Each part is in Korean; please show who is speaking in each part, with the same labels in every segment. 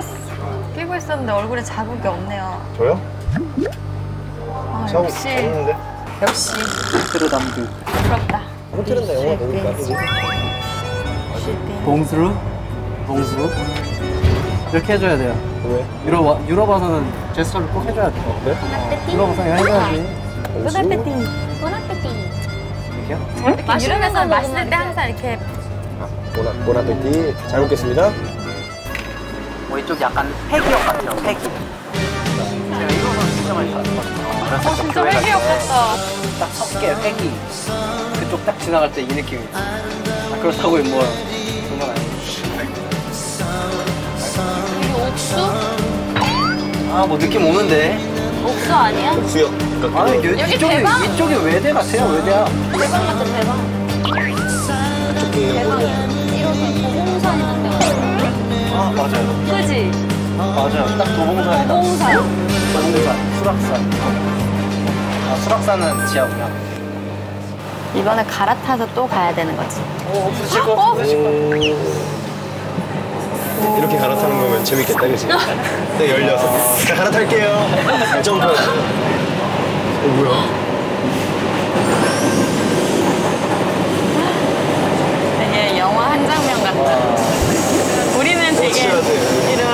Speaker 1: 선글라스 끼고 있었는데 얼굴에 자국이 없네요.
Speaker 2: 저요?
Speaker 1: 아,
Speaker 2: 자국
Speaker 1: 역시
Speaker 2: 없는데?
Speaker 1: 역시
Speaker 3: 트르담드
Speaker 1: 부럽다.
Speaker 2: 호텔은 다 영어 되니까 그지?
Speaker 3: bonjour bonjour 이렇게 해줘야 돼요
Speaker 2: 왜?
Speaker 3: 유럽 와- 유럽 와서는 제스처를 꼭 해줘야 돼
Speaker 2: 그래?
Speaker 3: 유럽 와서 해줘야지
Speaker 1: bon appétit.
Speaker 3: 이렇게요?
Speaker 1: 마시면서 마실 때 항상 이렇게
Speaker 2: 보나, 보나페티 잘 먹겠습니다
Speaker 3: 뭐 이쪽 약간 폐기역 같아요 폐기 제가 이거는 봤거든요 그래서
Speaker 1: 어 진짜 회기역 같다.
Speaker 3: 딱 섞게 폐기 그쪽 딱 지나갈 때 이 느낌이 아, 그렇다고 뭐 그건 아니에요
Speaker 1: 이게 옥수?
Speaker 3: 아 뭐 느낌 오는데
Speaker 1: 옥수 아니야?
Speaker 2: 수역 그러니까
Speaker 3: 요-
Speaker 1: 여기
Speaker 3: 이쪽이
Speaker 1: 대박?
Speaker 3: 이쪽이 외대 같아요 외대야
Speaker 1: 대박 같은 대박. 대박이야.
Speaker 3: 맞아요
Speaker 1: 그지?
Speaker 3: 맞아요 딱 도봉산이다
Speaker 1: 도봉산.
Speaker 3: 도봉산 수락산 아 수락산은 지하구나
Speaker 1: 이번에 갈아타서 또 가야 되는 거지.
Speaker 3: 오 부실 거
Speaker 1: 어?
Speaker 3: 부실 거
Speaker 2: 이렇게 갈아타는 거면 재밌겠다 그지? 네 열려서 자 갈아탈게요 점프 어 뭐야?
Speaker 1: 되게 영화 한 장면 같다. 우리는 되게
Speaker 2: 치야 돼.
Speaker 1: 이렇게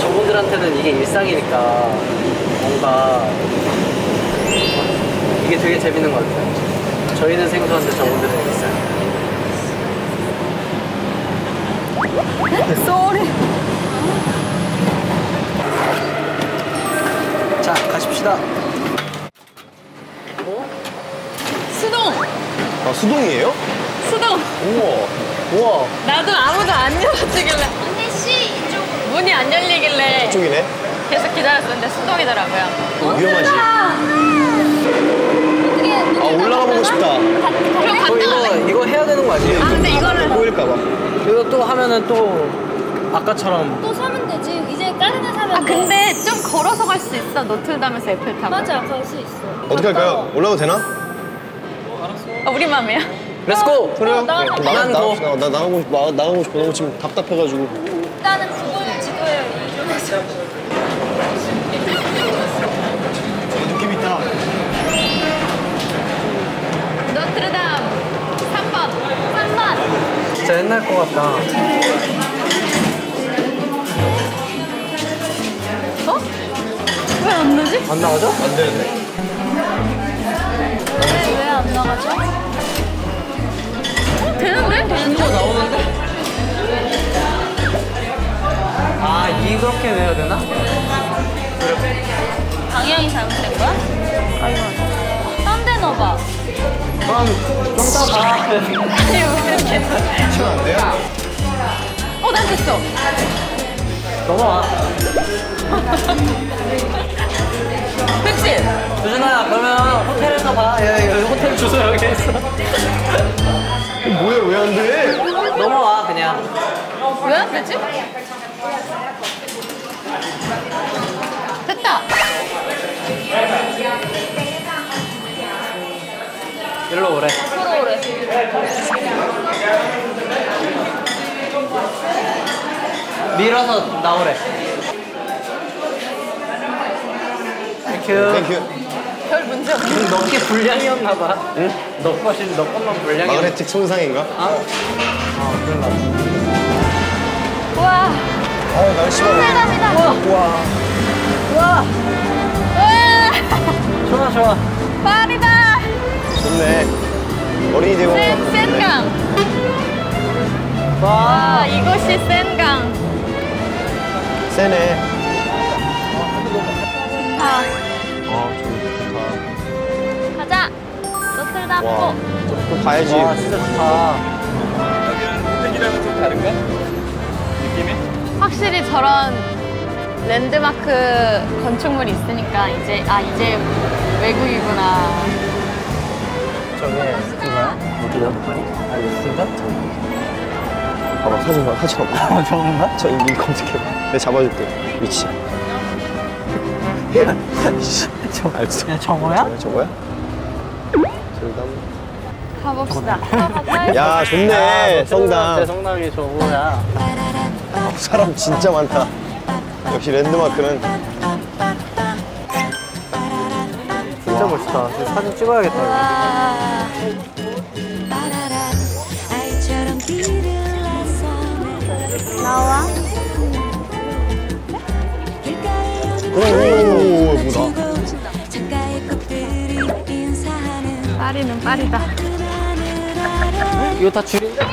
Speaker 3: 저분들한테는 이게 일상이니까 뭔가 이게 되게 재밌는 것 같아요. 저희는 생소한데 저분들은 일상.
Speaker 1: 소리.
Speaker 3: 자, 가십시다.
Speaker 1: 수동.
Speaker 2: 아 수동이에요?
Speaker 1: 수동.
Speaker 2: 우와
Speaker 3: 우와.
Speaker 1: 나도 아무도 안 열어주길래. 언니 씨 이쪽. 문이 안 열리길래
Speaker 2: 이쪽이네
Speaker 1: 계속 기다렸었는데 수동이더라고요.
Speaker 2: 어, 위험하지?
Speaker 1: 어떻게?
Speaker 2: 아 올라가 보고 싶다
Speaker 1: 그럼
Speaker 3: 어,
Speaker 1: 갔다
Speaker 3: 이거, 이거 해야 되는 거 아니에요?
Speaker 1: 아 근데 이거를
Speaker 2: 보일까 봐
Speaker 3: 이거 또 하면은 또 아까처럼
Speaker 4: 또 사면 되지. 이제 다른 데 사면
Speaker 1: 아
Speaker 4: 돼.
Speaker 1: 근데 좀 걸어서 갈 수 있어 노틀담에서 에펠 타고.
Speaker 4: 맞아, 갈 수 있어.
Speaker 2: 어떻게 할까요? 올라가도 되나?
Speaker 1: 아, 우리 맘이야.
Speaker 3: let's go!
Speaker 2: 그래요?
Speaker 4: 나-
Speaker 2: 나,
Speaker 3: 난
Speaker 2: 나,
Speaker 3: 고.
Speaker 2: 나, 나 나가고, 싶- 나, 나가고 싶어 너무 지금 답답해가지고
Speaker 4: 일단은 구글 지도에 이용해서.
Speaker 2: 느낌 있다
Speaker 1: 노트르담 3번. 3번.
Speaker 3: 진짜 옛날 것 같다.
Speaker 1: 어? 왜 안 나지?
Speaker 3: 안 나오죠?
Speaker 2: 안 되는데
Speaker 4: 왜안 나가죠?
Speaker 1: 어, 되는데?
Speaker 3: 진짜 나오는데? 아, 이렇게 해야 되나?
Speaker 4: 방향이 잘못된 거야? 아이고. 딴데 넣어봐.
Speaker 3: 그럼 좀더 가.
Speaker 1: 아니, 왜 이렇게.
Speaker 2: 치면 안 돼요?
Speaker 1: 어, 난 됐어.
Speaker 3: 넘어와.
Speaker 1: 그치?
Speaker 3: 유준아, 그러면 호텔에서 봐. 여기, 여기 호텔 주소 여기 있어.
Speaker 2: 뭐야 왜 안 돼?
Speaker 3: 넘어와, 그냥.
Speaker 1: 왜 안 되지? 됐다.
Speaker 3: 일로 오래.
Speaker 4: 서로 오래.
Speaker 3: 밀어서 나오래. Thank you.
Speaker 2: Thank you
Speaker 1: 별 문제 없네.
Speaker 3: 너게 불량이었나 봐. 응? 너 것이 너 것만 불량이었나
Speaker 2: 마그네틱 손상인가?
Speaker 3: 아? 어, 그런가 봐.
Speaker 1: 우와.
Speaker 2: 아 날씨가
Speaker 1: 노틀담이다. 우와.
Speaker 3: 우와.
Speaker 1: 우와.
Speaker 3: 좋아, 좋아.
Speaker 1: 파리다.
Speaker 2: 좋네 어린이 대공원
Speaker 1: 센, 센강.
Speaker 3: 와.
Speaker 1: 아, 이곳이 센강.
Speaker 2: 세네
Speaker 1: 노틀담
Speaker 2: 와
Speaker 1: 고.
Speaker 2: 또 가야지
Speaker 3: 와, 진짜 좋다.
Speaker 1: 확실히 저런 랜드마크 건축물이 있으니까 이제 아 이제 외국이구나.
Speaker 3: 저게 그거야? 어디야? 알겠습니다.
Speaker 2: 봐봐 사진 봐 사진 봐
Speaker 3: 어, 저건가?
Speaker 2: 저 이미 검색해봐 내가 잡아줄게 위치 씨,
Speaker 3: 저,
Speaker 2: 알았어
Speaker 3: 야, 저거야?
Speaker 2: 저거야?
Speaker 1: 가 가봅시다.
Speaker 2: 야 좋네 성당
Speaker 3: 성당이 저거야.
Speaker 2: 사람 진짜 많다 역시 랜드마크는
Speaker 3: 진짜 멋있다. 사진 찍어야겠다.
Speaker 1: 나와.
Speaker 2: 오오오 뭐다
Speaker 1: 파리는 파리다.
Speaker 3: 이거 다 줄인데?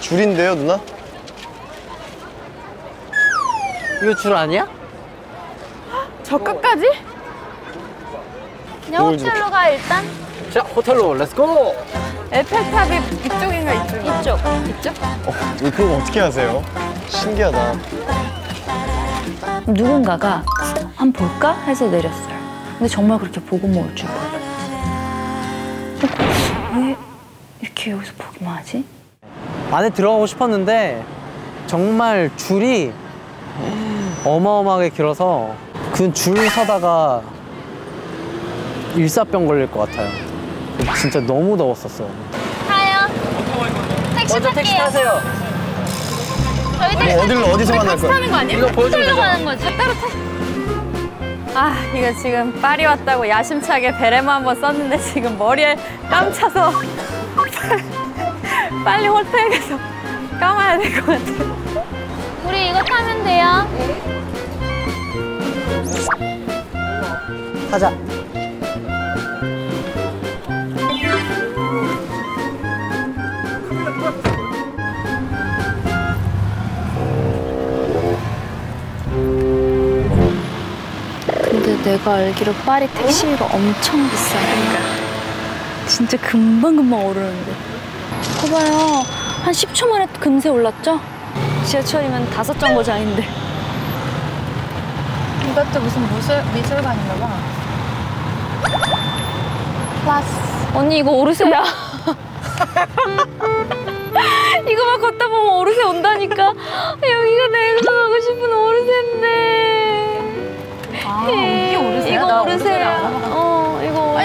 Speaker 2: 줄인데요 누나?
Speaker 3: 이거 줄 아니야?
Speaker 1: 저 끝까지? 그냥. 호텔로 가 일단.
Speaker 3: 자, 호텔로 let's go!
Speaker 1: 에펠탑이 이쪽인가 이쪽인가? 이쪽. 이쪽?
Speaker 2: 어, 이거 그거 어떻게 하세요? 신기하다
Speaker 4: 누군가가 한번 볼까 해서 내렸어요. 근데 정말 그렇게 보고 먹을 줄 몰랐어요. 왜 이렇게 여기서 보기만 하지?
Speaker 3: 안에 들어가고 싶었는데 정말 줄이 어마어마하게 길어서 그 줄 서다가 일사병 걸릴 것 같아요. 진짜 너무 더웠었어.
Speaker 1: 타요. 택시 탈게요.
Speaker 3: 타세요.
Speaker 1: 저희 택시
Speaker 2: 어디로 어디서 만날
Speaker 1: 택시
Speaker 2: 거야?
Speaker 1: 타는 거 아니에요?
Speaker 3: 이거 보여주면.
Speaker 1: 가는 거지. 따로 타. 아 이거 지금 파리 왔다고 야심차게 베레모 한번 썼는데 지금 머리에 땀 차서 빨리 호텔 가서 감아야 될 것 같아요. 우리 이거 타면 돼요.
Speaker 3: 가자.
Speaker 4: 근데 내가 알기로 파리 택시비가 엄청 비싸니까 진짜 금방금방 오르는데 봐봐요 한 10초 만에 금세 올랐죠? 지하철이면 다섯 정거장인데
Speaker 1: 이것도 무슨 미술 미술관인가 봐. 플러스.
Speaker 4: 언니 이거 오르세야 이거만 걷다 보면 오르세 온다니까 여기가 내가 가고 싶은 오르세인데
Speaker 1: 아 이게 오르세요?
Speaker 4: 오르세야 이거 오르세야.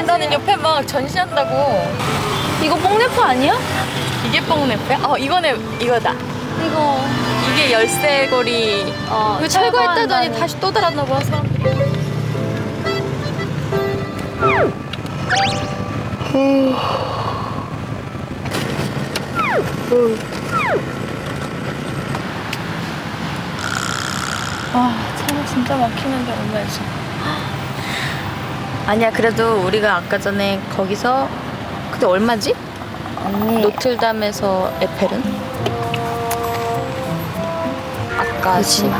Speaker 1: 나는 옆에 막 전시한다고.
Speaker 4: 이거 뽕네프 아니야?
Speaker 1: 이게 뽕네프야? 어 이거네 이거다.
Speaker 4: 이거
Speaker 1: 이게 열쇠고리.
Speaker 4: 어
Speaker 1: 이거 철거했다더니. 다시 또 달았나 봐 사람들이. 아 차가 진짜 막히는데 얼마였어? 아니야 그래도 우리가 아까 전에 거기서 그때 얼마지?
Speaker 4: 언니
Speaker 1: 노틀담에서 에펠은? 아까
Speaker 4: 그치.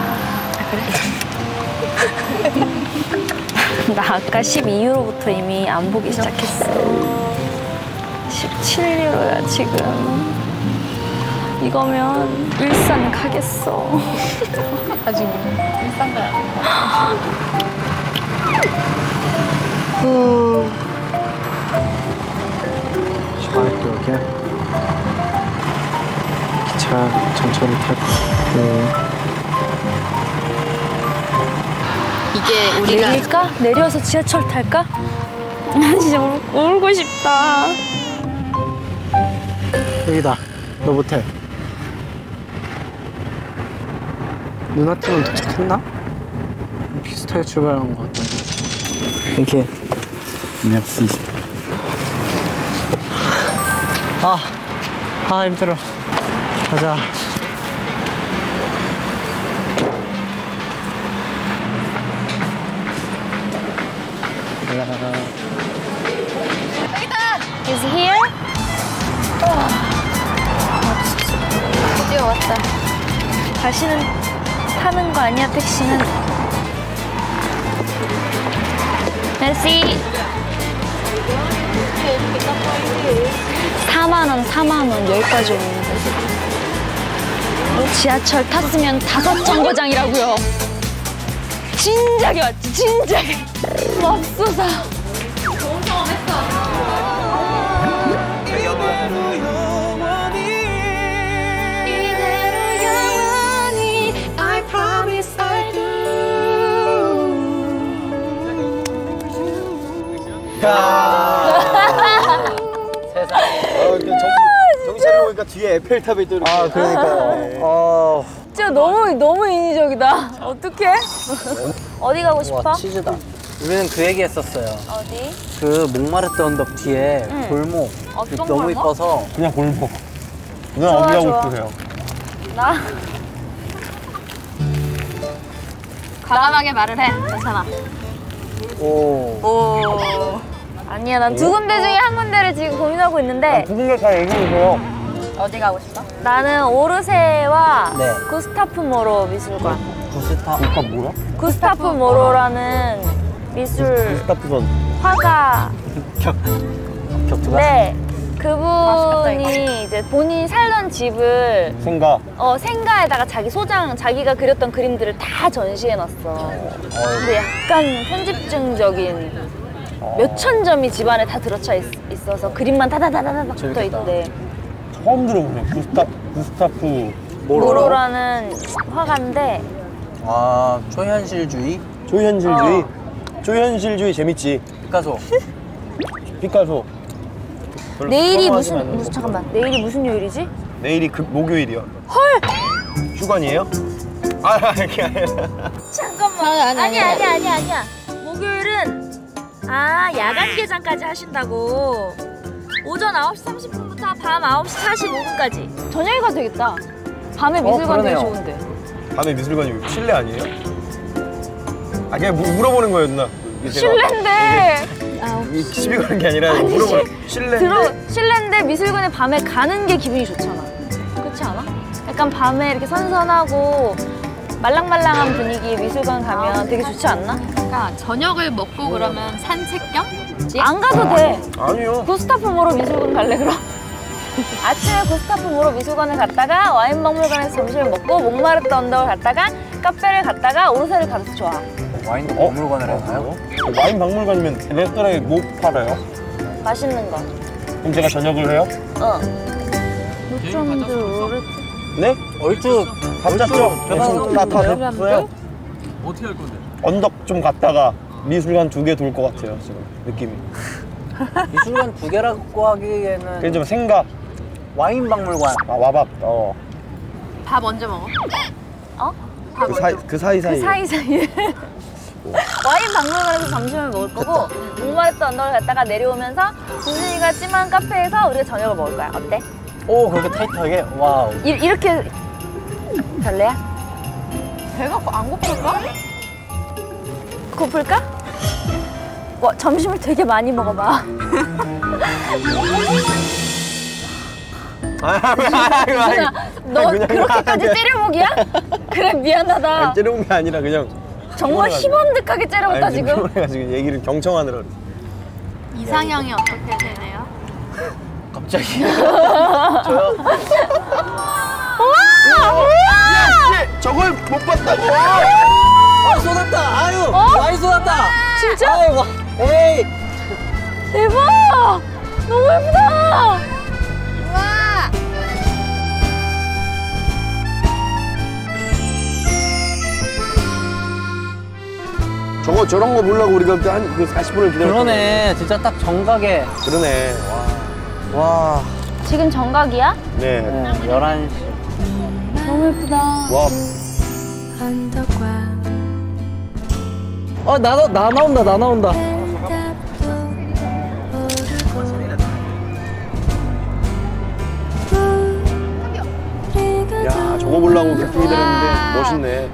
Speaker 4: 나 아까 12유로부터 이미 안 보기 시작했어. 17유로야 지금. 이거면 일산 가겠어.
Speaker 1: 아직 일산 가야
Speaker 3: 시원하게 여기야. 기차 전철을 탈 거고.
Speaker 1: 이게 우리가
Speaker 4: 내릴까? 내려서 지하철 탈까? 나 진짜 울, 울고 싶다.
Speaker 3: 여기다. 노보텔. 누나 팀은 도착했나? 비슷하게 출발한 것 같아. 이렇게. Merci. 아, 아 힘들어. 가자.
Speaker 4: Is here?
Speaker 1: 드디어 왔다.
Speaker 4: 다시는 타는 거 아니야 택시는? 메시 4만 원, 4만 원 여기까지 오는데 지하철 탔으면 다섯 정거장이라고요. 진작에 왔지, 진작에. 맙소사. I promise I do.
Speaker 3: 세상에.
Speaker 2: 정신 차려 보니까 뒤에 에펠탑이 또 이렇게.
Speaker 5: 아 그러니까.
Speaker 2: 네.
Speaker 5: 아.
Speaker 4: 진짜 너무 너무 인위적이다. 어떡해? 어디 가고 싶어?
Speaker 3: 와 치즈다. 우리는 그 얘기 했었어요.
Speaker 4: 어디?
Speaker 3: 그 목마르트 언덕 뒤에
Speaker 4: 응.
Speaker 3: 골목
Speaker 4: 어떤
Speaker 3: 너무
Speaker 4: 골목?
Speaker 3: 이뻐서
Speaker 5: 그냥 골목. 누나 어디. 가고 싶으세요?
Speaker 4: 나
Speaker 1: 과감하게 말을 해. 괜찮아.
Speaker 3: 오
Speaker 1: 오.
Speaker 4: 아니야. 난 두 군데 중에 한 군데를 지금 고민하고 있는데
Speaker 5: 두 군데 다 얘기해 주세요.
Speaker 1: 어디 가고 싶어?
Speaker 4: 나는 오르세와
Speaker 3: 네.
Speaker 4: 구스타프 모로 미술관.
Speaker 3: 구스타
Speaker 5: 오빠 뭐야?
Speaker 4: 구스타프 모로라는 미술
Speaker 5: 스타프선.
Speaker 4: 화가
Speaker 3: 격투가
Speaker 4: 네 그분이 이제 본인이 살던 집을
Speaker 5: 생가.
Speaker 4: 어, 생가에다가 자기 소장 자기가 그렸던 그림들을 다 전시해놨어. 근데 약간 편집증적인 몇 천 점이 집안에 다 들어차 있, 어서 그림만 다다다다닥 붙어. 있대.
Speaker 5: 처음 들어보네. 구스타 구스타프
Speaker 4: 모로 라는 화가인데
Speaker 3: 아 초현실주의
Speaker 2: 조현실주의.
Speaker 4: 어.
Speaker 2: 조현실주의 재밌지.
Speaker 3: 피카소
Speaker 2: 피카소. 별로
Speaker 4: 내일이
Speaker 2: 선호하지
Speaker 4: 무슨
Speaker 2: 않는
Speaker 4: 무슨
Speaker 2: 거.
Speaker 4: 잠깐만 내일이 무슨 요일이지?
Speaker 2: 내일이 그 목요일이요. 헐. 휴관이에요? 아, 그게 아니라.
Speaker 4: 잠깐만 아니 아니 아니 아니 아니야 목요일은 아 야간 개장까지 하신다고 오전 9시 30분부터 밤 9시 45분까지 저녁에 가도 되겠다 밤에 미술관 되게
Speaker 3: 그러네요.
Speaker 4: 좋은데
Speaker 2: 밤에 미술관이 실내 아니에요? 아 그냥 무- 물어보는 거예요 누나.
Speaker 4: 실내인데
Speaker 2: 이 시비 거는 게 아니라 물어보는 실내.
Speaker 4: 들어 실내인데 미술관에 밤에 가는 게 기분이 좋잖아 그렇지 않아? 약간 밤에 이렇게 선선하고 말랑말랑한 분위기의 미술관 가면 되게 좋지 않나?
Speaker 1: 그러니까 저녁을 먹고 그러면 산책 겸?
Speaker 4: 안 가도 돼
Speaker 2: 아니요.
Speaker 4: 구스타프 모로 미술관 갈래 그럼? 아침에 구스타프 모로 미술관을 갔다가 와인 박물관에서 점심을 먹고 몽마르트 언덕을 갔다가 카페를 갔다가 오르세를 가도 좋아
Speaker 3: 와인도
Speaker 2: 어?
Speaker 3: 박물관을 하나요?
Speaker 5: 와인 박물관이면 레스토랑에 뭐 팔아요?
Speaker 4: 맛있는 거
Speaker 5: 그럼 제가 저녁을 해요?
Speaker 4: 어. 노점드 오르
Speaker 2: 네?
Speaker 3: 얼추
Speaker 5: 밥 짰죠?
Speaker 3: 배가
Speaker 5: 다다
Speaker 3: 나오는데?
Speaker 5: 됐어요? 언덕 좀 갔다가 미술관 두 개 돌 것 같아요 지금 느낌이.
Speaker 3: 미술관 두 개라고 하기에는
Speaker 5: 그래서 좀 생가.
Speaker 3: 와인 박물관
Speaker 5: 아 와밥. 어.
Speaker 1: 밥 언제 먹어?
Speaker 2: 그 사이 그 사이
Speaker 4: 그
Speaker 2: 사이.
Speaker 4: 사이사이에 와인 박물관에서 점심을 먹을 거고 몽마르트 언덕을 갔다가 내려오면서 준순이가 찜한 카페에서 우리가 저녁을 먹을 거야 어때?
Speaker 3: 오 그렇게 타이트하게 wow
Speaker 4: 이, 이렇게 별래야?
Speaker 1: 배가 안 고플까?
Speaker 4: 고플까? 와 점심을 되게 많이 먹어봐 너
Speaker 2: 그냥
Speaker 4: 그렇게까지
Speaker 2: 그냥-
Speaker 4: 째려보기야? 그래 미안하다
Speaker 2: 아니, 째려본 게 아니라 그냥
Speaker 4: 정말. 희번득하게 째려봤다
Speaker 2: 아니,
Speaker 4: 지금
Speaker 2: 피곤해가지고 얘기를 경청하느라. 그래.
Speaker 1: 이상형이 어떻게 되세요?
Speaker 3: 갑자기
Speaker 2: 씨, 저걸 못 봤다고.
Speaker 3: 아 쏟았다 아유 많이 쏟았다
Speaker 4: 진짜?
Speaker 3: 아유 와 에이
Speaker 4: 대박 너무 예쁘다
Speaker 2: 저거 저런 거 보려고 우리가 한그 40분을 기다렸.
Speaker 3: 그러네 진짜 딱 정각에
Speaker 2: 그러네. 와. 와.
Speaker 4: 지금 정각이야?
Speaker 2: 네.
Speaker 3: 네, 11시
Speaker 4: 너무 예쁘다
Speaker 2: 와.
Speaker 3: 어 나, 나 나온다 나 나온다
Speaker 6: 펜탑도 오르고
Speaker 2: 야 저거 보려고 그렇게 기다렸는데 멋있네.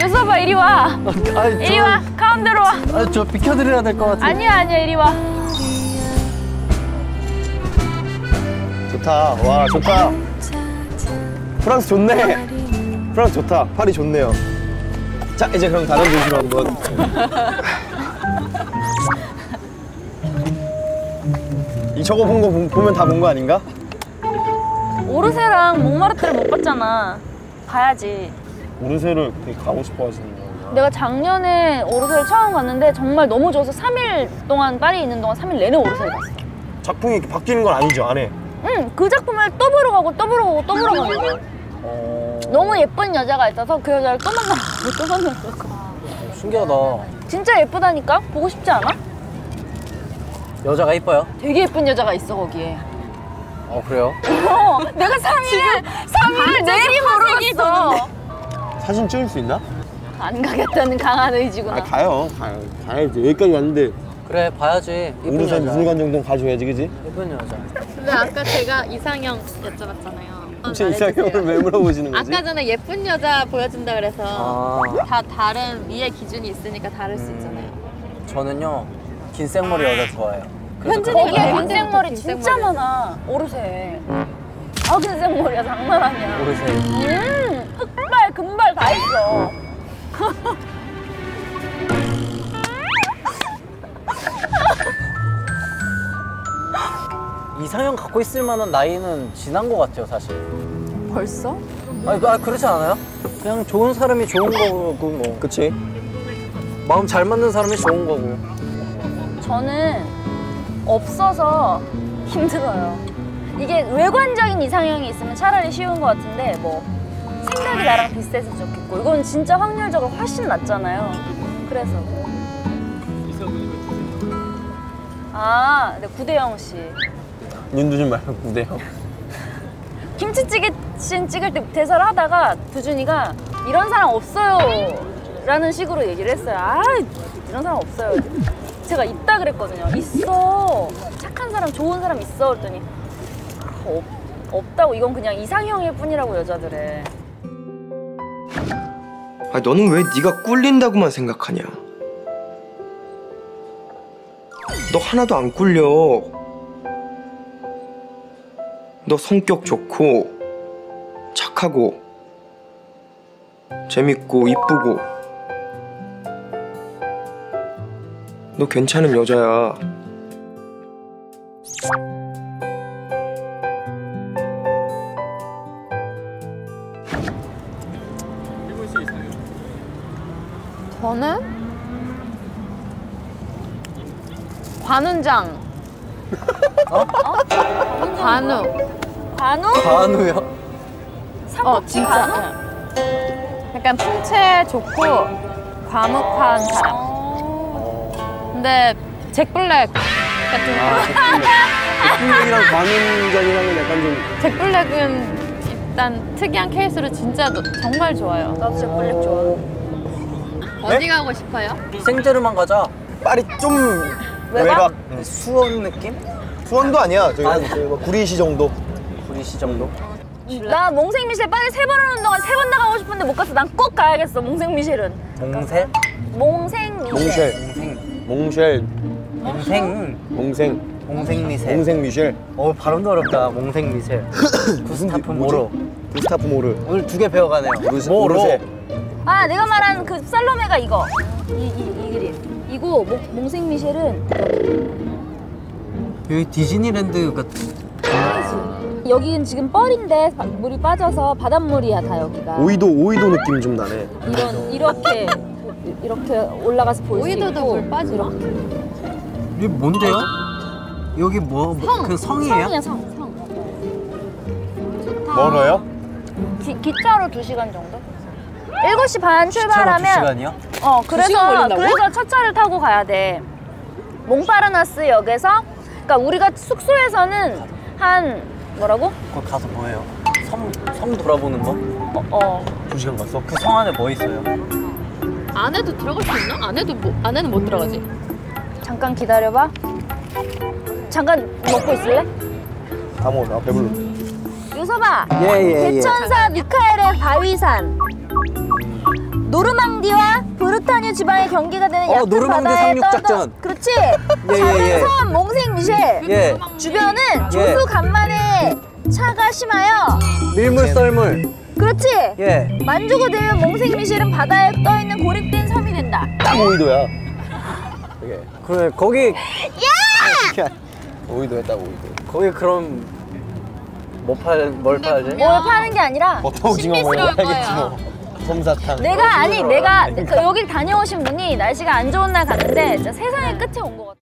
Speaker 4: 유서봐 이리 와
Speaker 3: 아니,
Speaker 4: 이리 와 가운데로 와
Speaker 3: 아, 저 비켜드려야 될 것 같아
Speaker 4: 아니야 아니야 이리 와
Speaker 2: 좋다. 와 좋다. 프랑스 좋네. 프랑스 좋다. 파리 좋네요. 자 이제 그럼 다른 도시로 한번. 이 저거 본 거 보면 다 본 거 아닌가?
Speaker 4: 오르세랑 몽마르트를 못 봤잖아 봐야지
Speaker 5: 오르세를 되게 가고 싶어 하시는 거예요.
Speaker 4: 내가 작년에 오르세를 처음 갔는데 정말 너무 좋아서 3일 동안 파리에 있는 동안 3일 내내 오르세를 봤어
Speaker 2: 작품이 바뀌는 건 아니죠 안에.
Speaker 4: 응, 그 작품을 또 보러 가고 또 보러 가고 또 보러 가는 거야.
Speaker 3: 어...
Speaker 4: 너무 예쁜 여자가 있어서 그 여자를 또 만나고 또 만나고.
Speaker 3: 신기하다
Speaker 4: 진짜 예쁘다니까? 보고 싶지 않아?
Speaker 3: 여자가 이뻐요?
Speaker 4: 되게 예쁜 여자가 있어 거기에.
Speaker 3: 어 그래요?
Speaker 4: 어, 내가 3일 3일 내일이 모르겠어.
Speaker 2: 사진 찍을 수 있나?
Speaker 4: 안 가겠다는 강한 의지구나.
Speaker 2: 아 가요 가요 가야지 여기까지 왔는데
Speaker 3: 그래 봐야지
Speaker 2: 우르산
Speaker 3: 여자
Speaker 2: 미술관 정도는 가줘야지 그지?
Speaker 3: 이쁜 여자
Speaker 1: 근데 아까 제가 이상형 여쭤봤잖아요.
Speaker 2: 혹시 이상형을 왜 물어보시는 거지?
Speaker 1: 아까 전에 예쁜 여자 보여준다 그래서
Speaker 3: 아
Speaker 1: 다 다른 미의 기준이 있으니까 다를 수 있잖아요.
Speaker 3: 저는요 긴 생머리 여자 좋아해요 그래서
Speaker 1: 거기에
Speaker 4: 긴 생머리
Speaker 1: 긴
Speaker 4: 진짜
Speaker 1: 생머리.
Speaker 4: 많아. 오르세. 아, 긴 생머리야 장난 아니야.
Speaker 3: 모르세요
Speaker 4: 음, 흑발, 금발 다 있어.
Speaker 3: 이상형 갖고 있을 만한 나이는 지난 것 같아요 사실
Speaker 4: 벌써?
Speaker 3: 아니 아, 그렇지 않아요? 그냥 좋은 사람이 좋은 거고 뭐
Speaker 2: 그치?
Speaker 3: 마음 잘 맞는 사람이 좋은 거고
Speaker 4: 저는 없어서 힘들어요. 이게 외관적인 이상형이 있으면 차라리 쉬운 것 같은데 뭐 생각이 나랑 비슷해서 좋겠고 이건 진짜 확률적으로 훨씬 낫잖아요. 그래서 아, 네 구대영 씨.
Speaker 2: 윤두준 말고 구대요.
Speaker 4: 김치찌개 씬 찍을 때 대사를 하다가 두준이가 이런 사람 없어요 라는 식으로 얘기를 했어요. 아 이런 사람 없어요. 제가 있다 그랬거든요. 있어. 착한 사람 좋은 사람 있어 그랬더니 아, 없, 없다고. 이건 그냥 이상형일 뿐이라고 여자들은
Speaker 7: 아 너는 왜 네가 꿀린다고만 생각하냐? 너 하나도 안 꿀려. 너 성격 좋고 착하고 재밌고 이쁘고 너 괜찮은 여자야.
Speaker 1: 저는 관훈장. 어? 관우.
Speaker 4: 관우?
Speaker 3: 관우요?
Speaker 1: 어 진짜. 응. 약간 풍채 좋고 과묵한 사람. 근데 잭 블랙 같은
Speaker 2: 아 잭블랙이랑 관훈장이랑은 약간 좀
Speaker 1: 잭 블랙은 일단 특이한 케이스로 진짜 너- 정말 좋아요.
Speaker 4: 나도 진짜 블랙 좋아
Speaker 1: 어디 가고 싶어요?
Speaker 3: 생제르만 가자
Speaker 2: 빨리 좀
Speaker 4: 외곽?
Speaker 2: 응.
Speaker 3: 수원 느낌?
Speaker 2: 수원도 아니야 저기
Speaker 3: 아,
Speaker 2: 한 저기 뭐 구리시 정도
Speaker 3: 구리시 정도?
Speaker 4: 나 몽생미셸 빨리 세 번 하는 동안 세 번 나가고 싶은데 못 갔어. 난꼭 가야겠어 몽생미셸은.
Speaker 3: 몽세?
Speaker 4: 몽생미셸
Speaker 2: 몽쉘.
Speaker 3: 몽생.
Speaker 2: 몽쉘.
Speaker 3: 몽생.
Speaker 2: 몽생.
Speaker 3: 몽생미세
Speaker 2: 몽생 미셸
Speaker 3: 어 발음도 어렵다. 몽생미세 구스타프 모로.
Speaker 2: 구스타프 모르
Speaker 3: 오늘 두 개 배워가네요.
Speaker 2: 모르세
Speaker 4: 아 내가 말한 그 살로메가 이거. 이, 이, 이 그림. 이거 몽, 몽생미셸은
Speaker 3: 여기 디즈니랜드 같은
Speaker 4: 여기는 지금 뻘인데 바- 물이 빠져서 바닷물이야 다 여기가
Speaker 2: 오이도 오이도 느낌 좀 나네
Speaker 4: 이런 이렇게 이렇게 올라가서 볼수
Speaker 1: 오이도도
Speaker 4: 있고
Speaker 1: 물 빠지나?
Speaker 3: 이게 뭔데요? 여기 뭐, 뭐, 그 성이에요?
Speaker 4: 성이야 성, 성.
Speaker 2: 멀어요?
Speaker 4: 기, 기차로 2시간 정도? 7시 반 출발하면
Speaker 3: 시간이요?
Speaker 4: 어
Speaker 1: 시간
Speaker 4: 그래서
Speaker 1: 걸린다고?
Speaker 4: 그래서 첫 차를 타고 가야 돼. 몽파르나스 역에서 그러니까 우리가 숙소에서는 한 뭐라고?
Speaker 3: 거기 가서 뭐해요? 섬, 섬 돌아보는 거?
Speaker 4: 어, 어.
Speaker 2: 두 시간 갔어?
Speaker 3: 그 성 안에 뭐 있어요?
Speaker 1: 안에도 들어갈 수 있나? 안에도 뭐, 안에는 못 들어가지.
Speaker 4: 잠깐 기다려봐. 잠깐 먹고 있을래?
Speaker 2: 다 먹어 나 배불러
Speaker 4: 요서봐.
Speaker 3: 예, 예, 예.
Speaker 4: 대천사 미카엘의 바위산. 노르망디와 브루타뉴 지방의 경계가 되는
Speaker 3: 어,
Speaker 4: 얕은 바다에. 떠도 그렇지.
Speaker 3: 예, 예, 예.
Speaker 4: 작은 섬 몽생 미셸.
Speaker 3: 예,
Speaker 4: 주변은
Speaker 3: 예.
Speaker 4: 조수 간만에 차가 심하여.
Speaker 3: 밀물 썰물.
Speaker 4: 그렇지.
Speaker 3: 예.
Speaker 4: 만주고 되면 몽생 미셸은 바다에 떠 있는 고립된 섬이 된다.
Speaker 2: 딱 오이도야 이게
Speaker 3: 그래, 거기,
Speaker 2: 오이도야 딱 오이도
Speaker 3: 거기 그럼 뭐 팔, 뭘 팔지?
Speaker 4: 뭘 파는 게 아니라
Speaker 2: 버터 오징어 거 해야겠지 뭐 솜사탕
Speaker 4: 내가 아니 내가 그 여길 다녀오신 분이 날씨가 안 좋은 날 갔는데 진짜 세상의 끝에 온 것 같아.